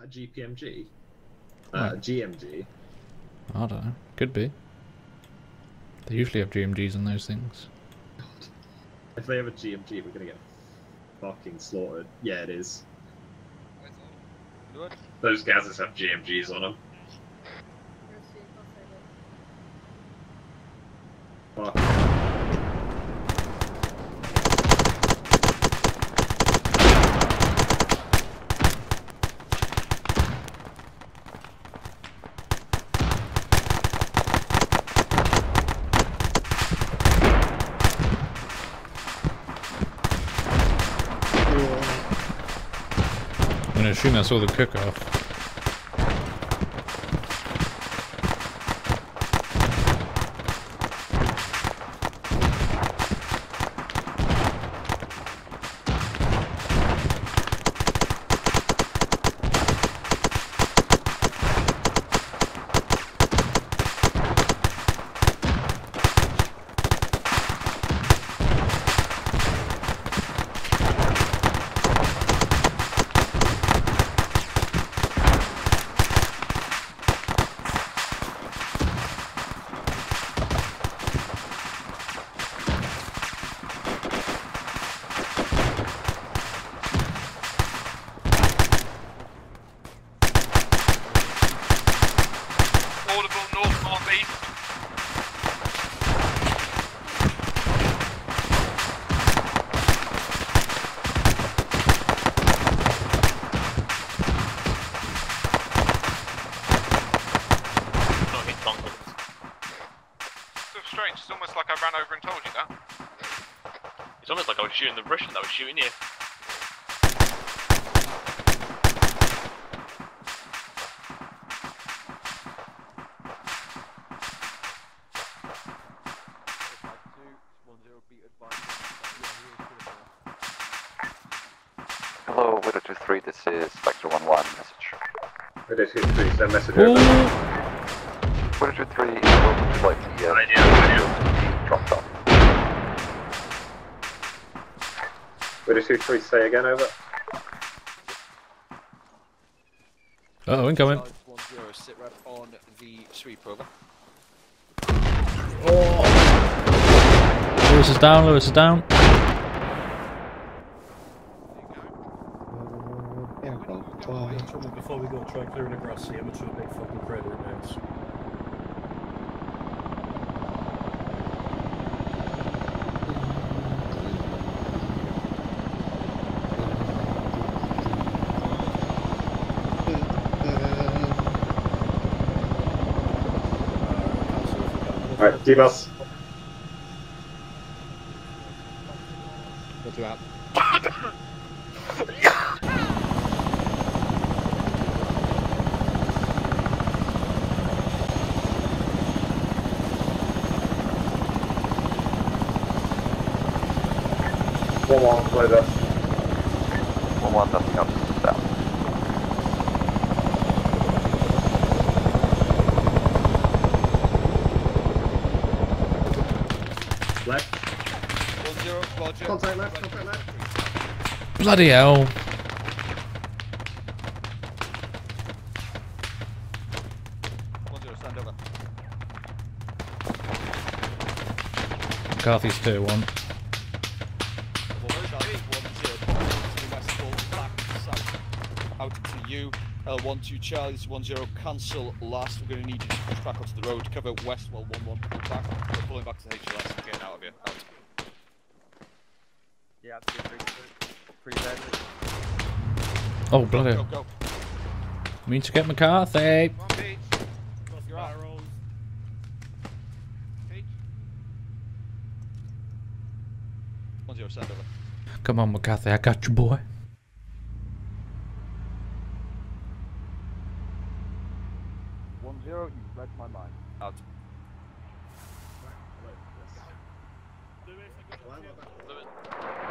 that GPMG? Uh, What? GMG. I don't know. Could be. They usually have GMGs in those things. God. If they have a GMG, we're gonna get fucking slaughtered. Yeah, it is. Those gases have GMGs on them. Fuck. Gonna assume that's all the cook-off. Audible north northeast. Not hit bunker. So strange. It's almost like I ran over and told you that. It's almost like I was shooting the Russian that was shooting you. Hello, Widow 23, this is Spectre 1 1 message. We did hit three, send message Ooh. over. Widow 23, would you like the uh, Idea, idea. be dropped off? We did two, three, say again, over. Uh-oh, incoming. Charge one zero, sit rep on the sweep over. Oh. Lewis is down, Lewis is down. Trouble before we go try clearing the grass, see how much of a big fucking crater it is. Alright, debus. Roger out. One one, close up. 1 1, nothing else south. Left. One zero, Roger. Contact left, contact left. Bloody hell. One zero, stand over. McCarthy's 2 1. One zero, to the west, full back south, out to you. L one two Charlie, this is one zero, cancel last. We're going to need you to push back onto the road, cover west while one one pull back. We're pulling back to HLS, getting out of here. Out. Yeah, three, three, three deadly. Oh, bloody Go, hell. go. Mean to get McCarthy. Come on, You're out. One zero, stand over. Come on, McCarthy, I got you, boy. one zero. You've read my mind. Out. Do it. Do it.